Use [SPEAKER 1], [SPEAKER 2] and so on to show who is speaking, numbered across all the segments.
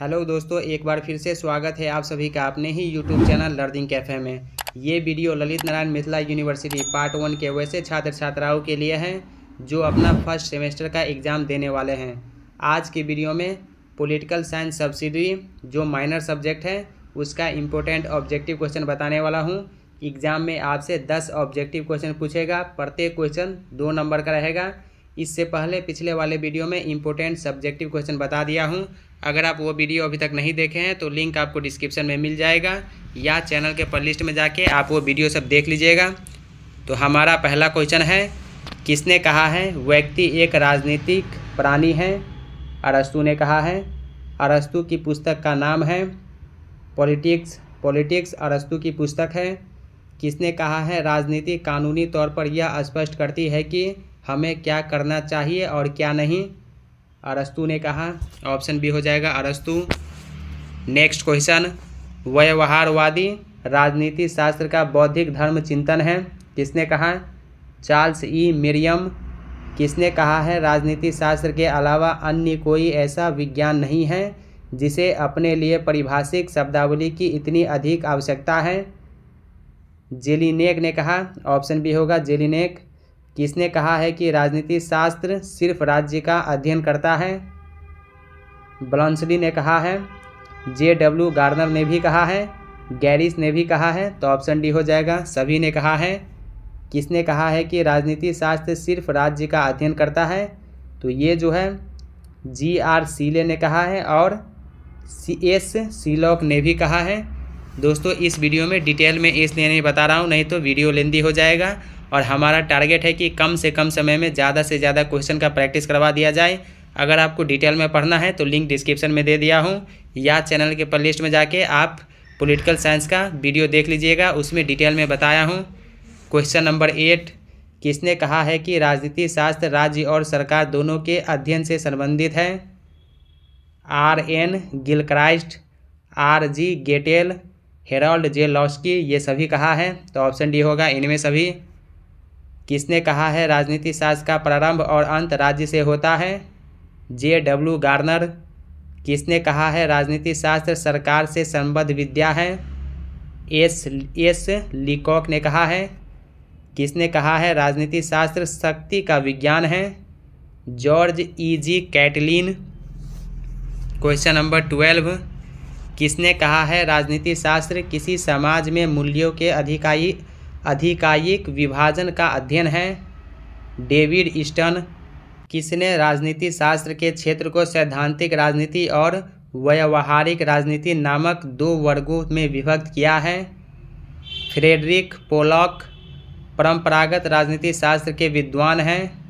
[SPEAKER 1] Hello दोस्तों, एक बार फिर से स्वागत है आप सभी का अपने ही यूट्यूब चैनल लर्निंग कैफ़े में। ये video Lalit Narayan Mithila university part one के वैसे छात्र छात्राओं के लिए हैं, जो अपना फ़र्स्ट सेमेस्टर का एग्ज़ाम देने वाले हैं। आज की वीडियो में पॉलिटिकल साइंस सब्सिडी, जो माइनर सब्जेक्ट है, उसका इम्पोर्टेंट ऑब्जेक्टिव क्वेश्चन बताने वाला हूँ। एग्ज़ाम में आपसे दस ऑब्जेक्टिव क्वेश्चन पूछेगा, प्रत्येक क्वेश्चन दो नंबर का रहेगा। इससे पहले पिछले वाले वीडियो में इम्पोर्टेंट सब्जेक्टिव क्वेश्चन बता दिया हूँ। अगर आप वो वीडियो अभी तक नहीं देखे हैं तो लिंक आपको डिस्क्रिप्शन में मिल जाएगा, या चैनल के पर लिस्ट में जाके आप वो वीडियो सब देख लीजिएगा। तो हमारा पहला क्वेश्चन है, किसने कहा है, व्यक्ति एक राजनीतिक प्राणी है? अरस्तु ने कहा है। अरस्तु की पुस्तक का नाम है पॉलिटिक्स। पॉलिटिक्स अरस्तु की पुस्तक है। किसने कहा है राजनीति कानूनी तौर पर यह स्पष्ट करती है कि हमें क्या करना चाहिए और क्या नहीं? अरस्तु ने कहा, ऑप्शन बी हो जाएगा अरस्तु। नेक्स्ट क्वेश्चन, व्यवहारवादी राजनीति शास्त्र का बौद्धिक धर्म चिंतन है, किसने कहा? Charles E. मिरियम। किसने कहा है, राजनीति शास्त्र के अलावा अन्य कोई ऐसा विज्ञान नहीं है, जिसे अपने लिए परिभाषिक शब्दावली की इतनी अधिक आवश्यकता है? जेलिनेक ने कहा, ऑप्शन बी होगा जेलिनेक। किसने कहा है कि राजनीति शास्त्र सिर्फ़ राज्य का अध्ययन करता है? ब्लॉन्सली ने कहा है। जे डब्ल्यू गार्नर ने भी कहा है। गैरिस ने भी कहा है। तो ऑप्शन डी हो जाएगा। सभी ने कहा है। किसने कहा है कि राजनीति शास्त्र सिर्फ़ राज्य का अध्ययन करता है? तो ये जो है, जी आर सीले ने कहा है और सी एस सीलॉक ने भी कहा है। दोस्तों, इस वीडियो में डिटेल में इसलिए नहीं बता रहा हूँ, नहीं तो वीडियो लेंदी हो जाएगा। और हमारा टारगेट है कि कम से कम समय में ज़्यादा से ज़्यादा क्वेश्चन का प्रैक्टिस करवा दिया जाए। अगर आपको डिटेल में पढ़ना है तो लिंक डिस्क्रिप्शन में दे दिया हूँ। या चैनल के प्ले में जाके आप पॉलिटिकल साइंस का वीडियो देख लीजिएगा, उसमें डिटेल में बताया हूँ। क्वेश्चन नंबर एट किसने कहा है कि राजनीति, शास्त्र, राज्य और सरकार दोनों के अध्ययन से संबंधित है? R N Gilchrist, R G Gettell, Harold J Laski ये सभी कहा है? तो ऑप्शन डी होगा इनमें सभी। किसने कहा है राजनीति शास्त्र का प्रारंभ और अंत राज्य से होता है? जे. W Garner. किसने कहा है राजनीति शास्त्र सरकार से संबद्ध विद्या है? एस. एस. लिकॉक ने कहा है। किसने कहा है राजनीति शास्त्र शक्ति का विज्ञान है? George E. G. Catlin. Question number twelve. किसने कहा है राजनीति शास्त्र किसी समाज में मूल्यों के अधिकाई अधिकायिक विभाजन का अध्ययन है। डेविड ईस्टन किसने राजनीति शास्त्र के क्षेत्र को सैद्धांतिक राजनीति और व्यवहारिक राजनीति नामक दो वर्गों में विभक्त किया है। फ्रेडरिक पोलॉक परंपरागत राजनीति शास्त्र के विद्वान हैं।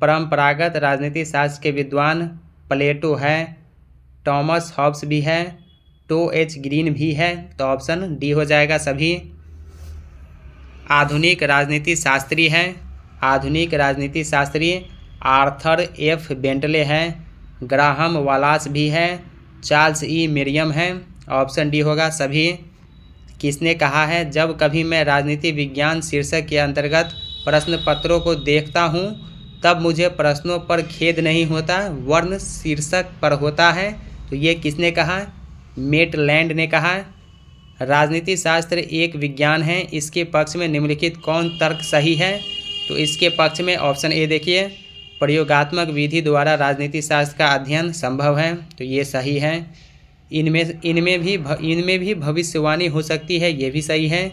[SPEAKER 1] परंपरागत राजनीति शास्त्र के विद्वान प्लेटो है। टॉमस हॉब्स भी है। टो एच ग्रीन भी है। तो ऑप्शन डी हो जाएगा सभी। आधुनिक राजनीति शास्त्री हैं। आधुनिक राजनीति शास्त्री आर्थर एफ़ बेंटले हैं। ग्राहम वालास भी हैं। चार्ल्स ई मिरियम हैं। ऑप्शन डी होगा सभी। किसने कहा है, जब कभी मैं राजनीति विज्ञान शीर्षक के अंतर्गत प्रश्न पत्रों को देखता हूँ, तब मुझे प्रश्नों पर खेद नहीं होता, वर्ण शीर्षक पर होता है। तो ये किसने कहा? मेटलैंड ने कहा। राजनीति शास्त्र एक विज्ञान है, इसके पक्ष में निम्नलिखित कौन तर्क सही है? तो इसके पक्ष में ऑप्शन ए देखिए। प्रयोगात्मक विधि द्वारा राजनीति शास्त्र का अध्ययन संभव है तो ये सही है। इनमें इनमें भी इनमें भी भविष्यवाणी हो सकती है, ये भी सही है।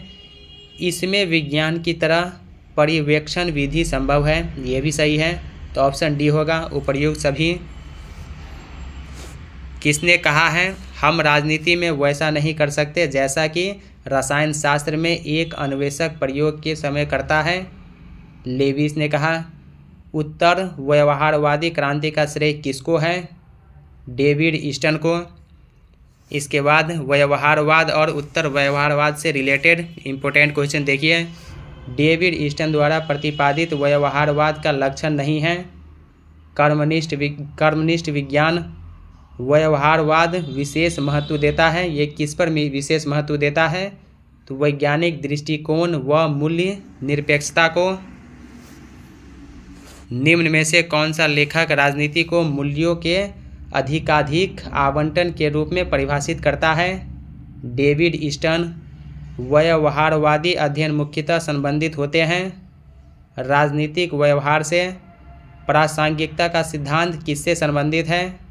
[SPEAKER 1] इसमें विज्ञान की तरह पर्यवेक्षण विधि संभव है, ये भी सही है। तो ऑप्शन डी होगा, उपर्युक्त सभी। किसने कहा है? हम राजनीति में वैसा नहीं कर सकते, जैसा कि रसायन शास्त्र में एक अन्वेषक प्रयोग के समय करता है। लेविस ने कहा, उत्तर व्यवहारवादी क्रांति का श्रेय किसको है? डेविड ईस्टन को। इसके बाद व्यवहारवाद और उत्तर व्यवहारवाद से रिलेटेड इम्पोर्टेंट क्वेश्चन देखिए। डेविड ईस्टन द्वारा प्रतिपादित व्यवहारवाद का लक्षण नहीं है। कर्मनिष्ठ कर्मनिष्ठ विज्ञान व्यवहारवाद विशेष महत्व देता है। ये किस पर विशेष महत्व देता है? तो वैज्ञानिक दृष्टिकोण व मूल्य निरपेक्षता को। निम्न में से कौन सा लेखक राजनीति को मूल्यों के अधिकाधिक आवंटन के रूप में परिभाषित करता है? डेविड ईस्टन व्यवहारवादी अध्ययन मुख्यतः संबंधित होते हैं। राजनीतिक व्यवहार से प्रासंगिकता का सिद्धांत किससे संबंधित है?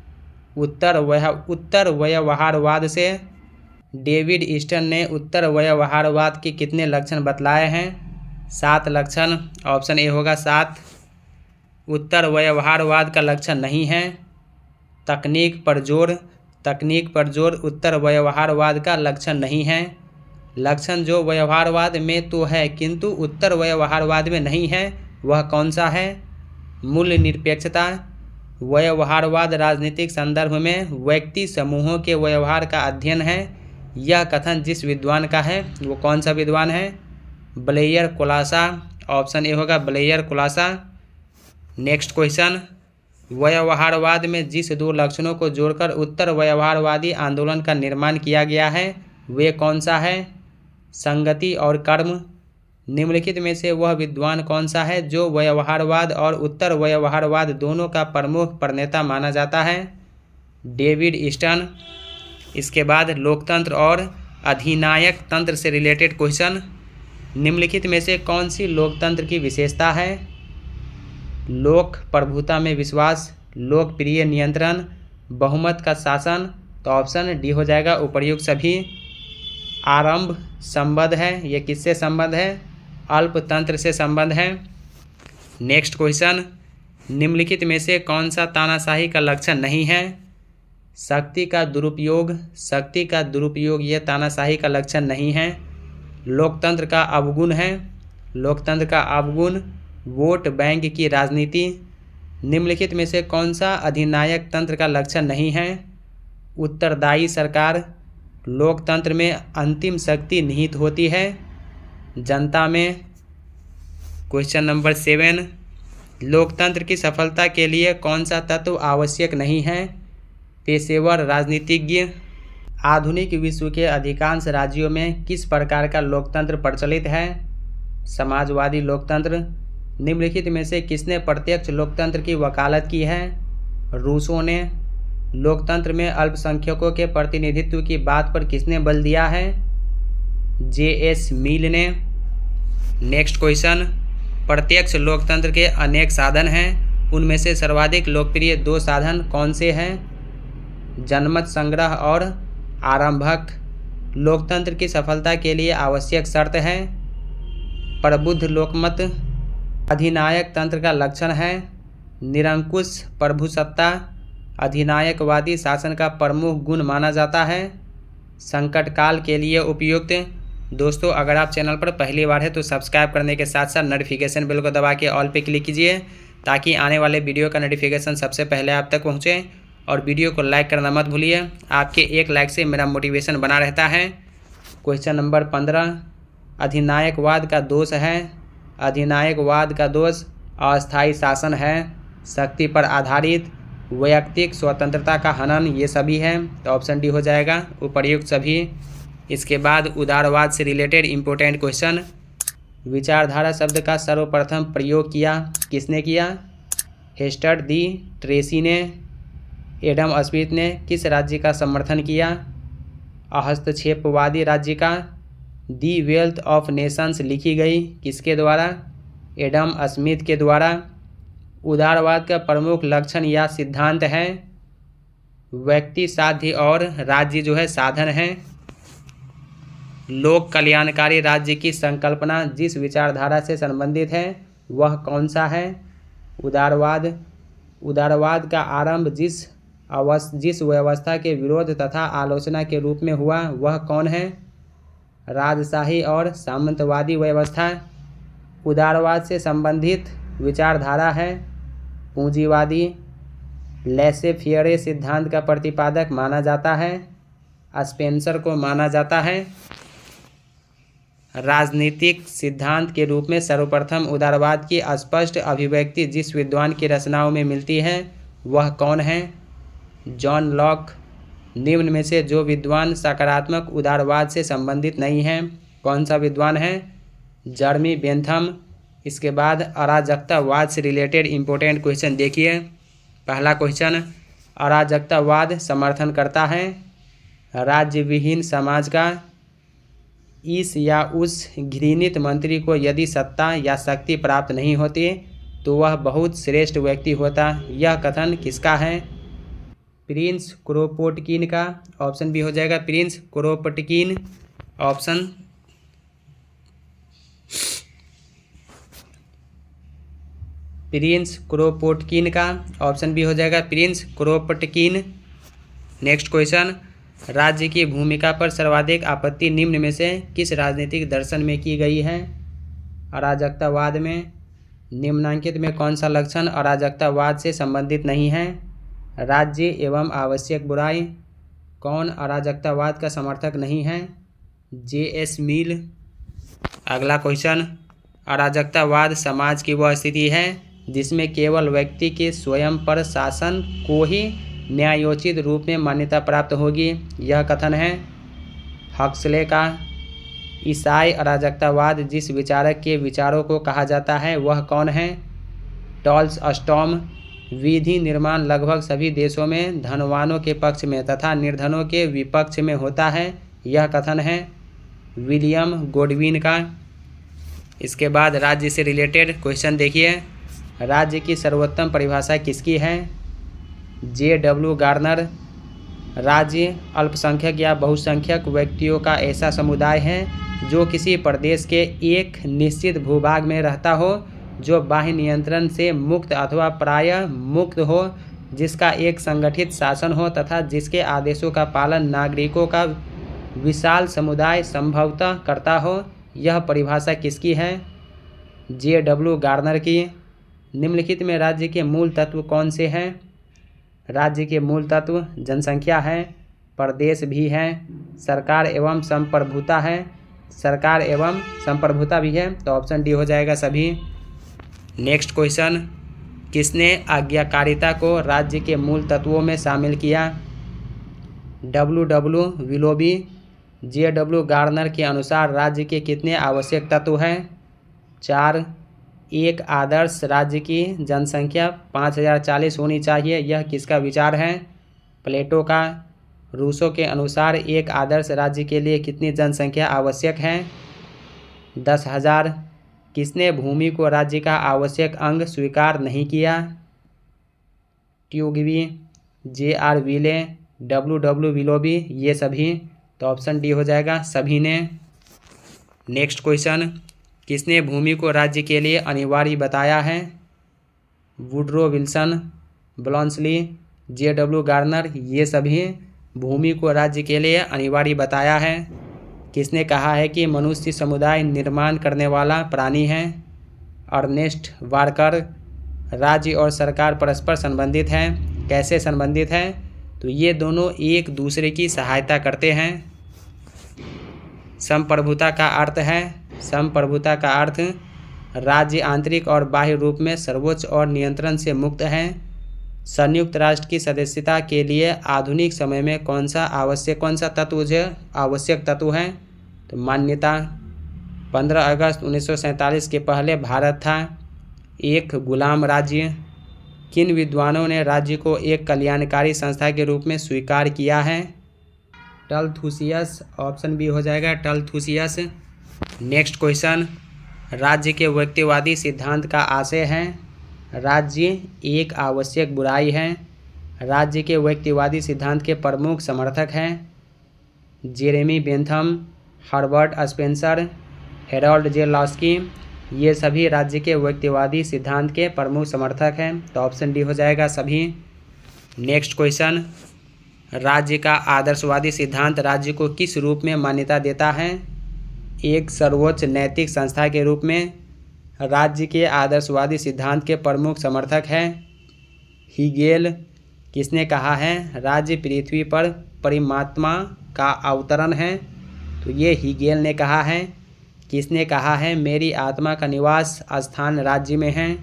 [SPEAKER 1] उत्तर वह, उत्तर व्यवहारवाद से? डेविड ईस्टन ने उत्तर व्यवहारवाद के कितने लक्षण बतलाए हैं? सात लक्षण, ऑप्शन ए होगा सात। उत्तर व्यवहारवाद का लक्षण नहीं है। तकनीक पर ज़ोर, तकनीक पर ज़ोर उत्तर व्यवहारवाद का लक्षण नहीं है। लक्षण जो व्यवहारवाद में तो है, किंतु उत्तर व्यवहारवाद में नहीं है, वह कौन सा है? मूल्य निरपेक्षता व्यवहारवाद राजनीतिक संदर्भ में व्यक्ति समूहों के व्यवहार का अध्ययन है। यह कथन जिस विद्वान का है, वो कौन सा विद्वान है? ब्लेयर कुलासा ऑप्शन ए होगा ब्लेयर कुलासा नेक्स्ट क्वेश्चन। व्यवहारवाद में जिस दो लक्षणों को जोड़कर उत्तर व्यवहारवादी आंदोलन का निर्माण किया गया है, वे कौन सा है? संगति और कर्म। निम्नलिखित में से वह विद्वान कौन सा है जो व्यवहारवाद और उत्तर व्यवहारवाद दोनों का प्रमुख प्रणेता माना जाता है? डेविड ईस्टन इसके बाद लोकतंत्र और अधिनायक तंत्र से रिलेटेड क्वेश्चन। निम्नलिखित में से कौन सी लोकतंत्र की विशेषता है? लोक प्रभुता में विश्वास, लोकप्रिय नियंत्रण, बहुमत का शासन तो ऑप्शन डी हो जाएगा उपर्युक्त सभी। आरंभ संबद्ध है, ये किससे संबद्ध है? अल्पतंत्र से संबंध है। नेक्स्ट क्वेश्चन निम्नलिखित में से कौन सा तानाशाही का लक्षण नहीं है? शक्ति का दुरुपयोग, शक्ति का दुरुपयोग यह तानाशाही का लक्षण नहीं है। लोकतंत्र का अवगुण है। लोकतंत्र का अवगुण, वोट बैंक की राजनीति। निम्नलिखित में से कौन सा अधिनायक तंत्र का लक्षण नहीं है? उत्तरदायी सरकार, लोकतंत्र में अंतिम शक्ति निहित होती है। जनता में क्वेश्चन नंबर सेवन लोकतंत्र की सफलता के लिए कौन सा तत्व आवश्यक नहीं है? पेशेवर, राजनीतिज्ञ, आधुनिक विश्व के अधिकांश राज्यों में किस प्रकार का लोकतंत्र प्रचलित है? समाजवादी लोकतंत्र, निम्नलिखित में से किसने प्रत्यक्ष लोकतंत्र की वकालत की है? रूसों ने, लोकतंत्र में अल्पसंख्यकों के प्रतिनिधित्व की बात पर किसने बल दिया है? जे एस मिल ने नेक्स्ट क्वेश्चन प्रत्यक्ष लोकतंत्र के अनेक साधन हैं। उनमें से सर्वाधिक लोकप्रिय दो साधन कौन से हैं? जनमत संग्रह और आरंभक। लोकतंत्र की सफलता के लिए आवश्यक शर्त है। प्रबुद्ध लोकमत। अधिनायक तंत्र का लक्षण है। निरंकुश प्रभुसत्ता। अधिनायकवादी शासन का प्रमुख गुण माना जाता है। संकट काल के लिए उपयुक्त। दोस्तों, अगर आप चैनल पर पहली बार है तो सब्सक्राइब करने के साथ साथ नोटिफिकेशन बिल को दबा के ऑल पे क्लिक कीजिए, ताकि आने वाले वीडियो का नोटिफिकेशन सबसे पहले आप तक पहुँचे। और वीडियो को लाइक करना मत भूलिए। आपके एक लाइक से मेरा मोटिवेशन बना रहता है। क्वेश्चन नंबर पंद्रह। अधिनायकवाद का दोष है। अधिनायकवाद का दोष अस्थायी शासन है। शक्ति पर आधारित वैयक्तिक स्वतंत्रता का हनन, ये सभी है। तो ऑप्शन डी हो जाएगा। उपर्युक्त सभी। इसके बाद उदारवाद से रिलेटेड इम्पोर्टेंट क्वेश्चन विचारधारा शब्द का सर्वप्रथम प्रयोग किया, किसने किया? हेस्टर्ड दी ट्रेसी ने। एडम स्मिथ ने किस राज्य का समर्थन किया? हस्तक्षेपवादी राज्य का। दी वेल्थ ऑफ़ नेशंस लिखी गई किसके द्वारा? एडम स्मिथ के द्वारा। उदारवाद का प्रमुख लक्षण या सिद्धांत है। व्यक्ति, साध्य और राज्य जो है साधन है। लोक कल्याणकारी राज्य की संकल्पना जिस विचारधारा से संबंधित है, वह कौन सा है? उदारवाद। उदारवाद का आरंभ जिस अवस्, जिस व्यवस्था के विरोध तथा आलोचना के रूप में हुआ, वह कौन है? राजशाही और सामंतवादी व्यवस्था। उदारवाद से संबंधित विचारधारा है पूंजीवादी। लेसे फियरे सिद्धांत का प्रतिपादक माना जाता है। स्पेंसर को माना जाता है। राजनीतिक सिद्धांत के रूप में सर्वप्रथम उदारवाद की स्पष्ट अभिव्यक्ति जिस विद्वान की रचनाओं में मिलती है, वह कौन है? John Locke. निम्न में से जो विद्वान सकारात्मक उदारवाद से संबंधित नहीं हैं, कौन सा विद्वान है? Jeremy Bentham. इसके बाद अराजकतावाद से रिलेटेड इम्पोर्टेंट क्वेश्चन देखिए। पहला क्वेश्चन अराजकतावाद समर्थन करता है। राज्य विहीन समाज का इस या उस घृणित मंत्री को यदि सत्ता या शक्ति प्राप्त नहीं होती तो वह बहुत श्रेष्ठ व्यक्ति होता। यह कथन किसका है? प्रिंस क्रोपोटकिन का ऑप्शन भी हो जाएगा। Prince Kropotkin, option. Prince Kropotkin का ऑप्शन भी हो जाएगा। Prince Kropotkin, next question. राज्य की भूमिका पर सर्वाधिक आपत्ति निम्न में से किस राजनीतिक दर्शन में की गई है? अराजकतावाद में, निम्नांकित में कौन सा लक्षण अराजकतावाद से संबंधित नहीं है? राज्य एवं आवश्यक बुराई, कौन अराजकतावाद का समर्थक नहीं है? जे एस मिल, अगला क्वेश्चन, अराजकतावाद समाज की वह स्थिति है जिसमें केवल व्यक्ति के स्वयं पर शासन को ही न्यायोचित रूप में मान्यता प्राप्त होगी। यह कथन है, हक्सले का ईसाई अराजकतावाद जिस विचारक के विचारों को कहा जाता है, वह कौन है? टॉल्स अस्टॉम विधि निर्माण लगभग सभी देशों में धनवानों के पक्ष में तथा निर्धनों के विपक्ष में होता है। यह कथन है, विलियम गोडविन का। इसके बाद राज्य से रिलेटेड क्वेश्चन देखिए। राज्य की सर्वोत्तम परिभाषा किसकी है? जे डब्ल्यू गार्नर, राज्य अल्पसंख्यक या बहुसंख्यक व्यक्तियों का ऐसा समुदाय है जो किसी प्रदेश के एक निश्चित भूभाग में रहता हो, जो बाह्य नियंत्रण से मुक्त अथवा प्राय मुक्त हो, जिसका एक संगठित शासन हो तथा जिसके आदेशों का पालन नागरिकों का विशाल समुदाय संभवतः करता हो, यह परिभाषा किसकी है? जे डब्ल्यू गार्नर की। निम्नलिखित में राज्य के मूल तत्व कौन से हैं? राज्य के मूल तत्व जनसंख्या है, प्रदेश भी है, सरकार एवं संप्रभुता है, सरकार एवं संप्रभुता भी है तो ऑप्शन डी हो जाएगा सभी। नेक्स्ट क्वेश्चन किसने आज्ञाकारिता को राज्य के मूल तत्वों में शामिल किया? W W Willoughby J W Garner के अनुसार राज्य के कितने आवश्यक तत्व हैं? चार एक आदर्श राज्य की जनसंख्या पाँच हज़ार चालीस होनी चाहिए, यह किसका विचार है? प्लेटो का। रूसों के अनुसार एक आदर्श राज्य के लिए कितनी जनसंख्या आवश्यक है? दस हज़ार। किसने भूमि को राज्य का आवश्यक अंग स्वीकार नहीं किया? Duguit, J R Wiley W W Willoughby, ये सभी। तो ऑप्शन डी हो जाएगा सभी ने। Next question. किसने भूमि को राज्य के लिए अनिवार्य बताया है? Woodrow Wilson, Bluntschli, J W Garner, ये सभी भूमि को राज्य के लिए अनिवार्य बताया है। किसने कहा है कि मनुष्य समुदाय निर्माण करने वाला प्राणी है? अर्नेस्ट वारकर, राज्य और सरकार परस्पर संबंधित हैं। कैसे संबंधित हैं? तो ये दोनों एक दूसरे की सहायता करते हैं। संप्रभुता का अर्थ है संप्रभुता का अर्थ राज्य आंतरिक और बाह्य रूप में सर्वोच्च और नियंत्रण से मुक्त है। संयुक्त राष्ट्र की सदस्यता के लिए आधुनिक समय में कौन सा आवश्यक कौन सा तत्व जो आवश्यक तत्व है? तो मान्यता, पंद्रह अगस्त उन्नीस सौ सैंतालीस के पहले भारत था। एक गुलाम राज्य। किन विद्वानों ने राज्य को एक कल्याणकारी संस्था के रूप में स्वीकार किया है? टलथूसियस, ऑप्शन बी हो जाएगा टलथूसियस। नेक्स्ट क्वेश्चन राज्य के व्यक्तिवादी सिद्धांत का आशय है। राज्य एक आवश्यक बुराई है। राज्य के व्यक्तिवादी सिद्धांत के प्रमुख समर्थक हैं। Jeremy Bentham, Herbert Spencer, Harold J Laski ये सभी राज्य के व्यक्तिवादी सिद्धांत के प्रमुख समर्थक हैं। तो ऑप्शन डी हो जाएगा सभी। नेक्स्ट क्वेश्चन राज्य का आदर्शवादी सिद्धांत राज्य को किस रूप में मान्यता देता है? एक सर्वोच्च नैतिक संस्था के रूप में राज्य के आदर्शवादी सिद्धांत के प्रमुख समर्थक हैं। हिगेल, किसने कहा है, राज्य पृथ्वी पर परिमात्मा का अवतरण है। तो ये हीगेल ने कहा है। किसने कहा है, मेरी आत्मा का निवास स्थान राज्य में है।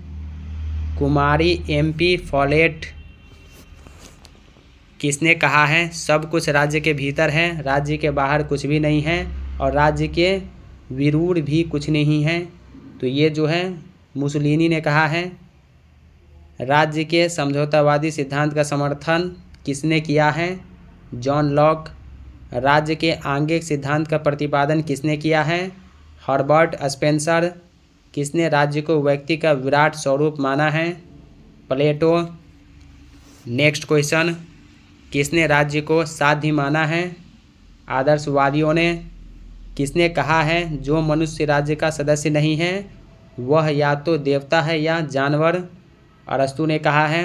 [SPEAKER 1] कुमारी एमपी फॉलेट, किसने कहा है, सब कुछ राज्य के भीतर है, राज्य के बाहर कुछ भी नहीं है। और राज्य के विरूढ़ भी कुछ नहीं है। तो ये जो है, मुसलिनी ने कहा है, राज्य के समझौतावादी सिद्धांत का समर्थन किसने किया है? जॉन लॉक, राज्य के आंगिक सिद्धांत का प्रतिपादन किसने किया है? हर्बर्ट स्पेंसर, किसने राज्य को व्यक्ति का विराट स्वरूप माना है? प्लेटो, नेक्स्ट क्वेश्चन, किसने राज्य को साध्य माना है? आदर्शवादियों ने किसने कहा है, जो मनुष्य राज्य का सदस्य नहीं है, वह या तो देवता है या जानवर? अरस्तु ने कहा है।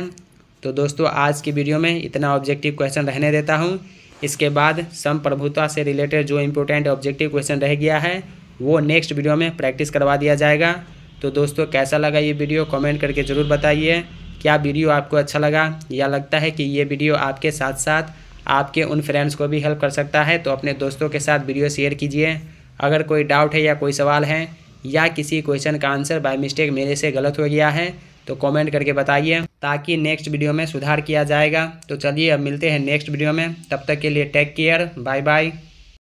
[SPEAKER 1] तो दोस्तों, आज की वीडियो में इतना ऑब्जेक्टिव क्वेश्चन रहने देता हूँ। इसके बाद संप्रभुता से रिलेटेड जो इम्पोर्टेंट ऑब्जेक्टिव क्वेश्चन रह गया है, वो नेक्स्ट वीडियो में प्रैक्टिस करवा दिया जाएगा। तो दोस्तों, कैसा लगा ये वीडियो कमेंट करके ज़रूर बताइए। क्या वीडियो आपको अच्छा लगा? या लगता है कि ये वीडियो आपके साथ साथ आपके उन फ्रेंड्स को भी हेल्प कर सकता है तो अपने दोस्तों के साथ वीडियो शेयर कीजिए। अगर कोई डाउट है या कोई सवाल है, या किसी क्वेश्चन का आंसर बाय मिस्टेक मेरे से गलत हो गया है तो कमेंट करके बताइए, ताकि नेक्स्ट वीडियो में सुधार किया जाएगा। तो चलिए, अब मिलते हैं नेक्स्ट वीडियो में। तब तक के लिए टेक केयर बाय बाय